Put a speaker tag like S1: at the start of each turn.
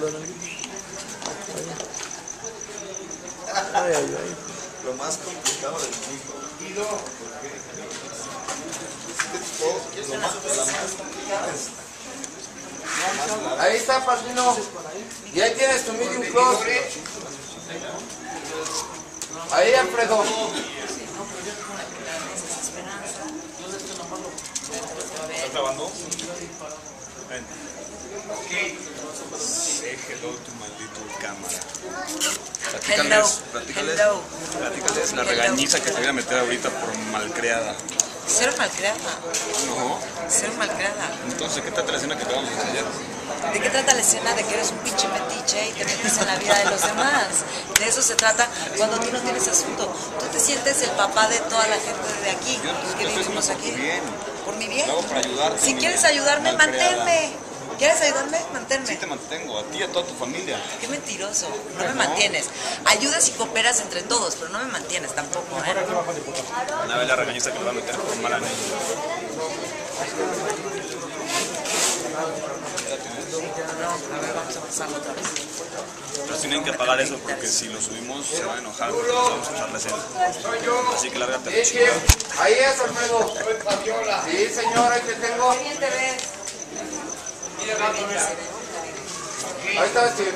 S1: la nalguita. Ay, ay, ay.
S2: Lo más complicado del mundo. Es que todo, lo más, la más,
S3: Ahí está, Padrino. Y ahí tienes tu medium close. Ahí, Alfredo.
S4: ¿Estás grabando? Ven. Say hello to maldito cámara.
S5: Hello.
S4: Platícales, platícales,
S5: Hello.
S4: platícales la regañiza que te voy a meter ahorita por malcriada.
S5: Ser malcriada.
S4: No.
S5: Ser malcriada.
S4: Entonces, ¿qué trata la escena que acabamos de enseñar?
S5: ¿De qué trata la escena? De que eres un pinche metiche y te metes en la vida de los demás. De eso se trata cuando tú no tienes asunto. Tú te sientes el papá de toda la gente de aquí,
S4: Yo
S5: que vivimos
S4: por
S5: aquí.
S4: tu bien.
S5: Por mi bien.
S4: Lo hago para ayudarte,
S5: Si quieres ayudarme, manténme. ¿Quieres ayudarme? Manténme.
S4: Sí te mantengo, a ti y a toda tu familia.
S5: Qué mentiroso. No me mantienes. Ayudas y cooperas entre todos, pero no me mantienes tampoco, ¿eh?
S4: Una vez la regañiza que le va a meter por mala niña.
S5: No, a ver, vamos a pasarlo otra vez.
S4: Pero tienen que apagar eso porque si lo subimos se va a enojar porque vamos a echar la escena. Así que lárgate.
S3: Ahí es, Alfredo. Sí, señor, ahí te tengo. Ahí está este.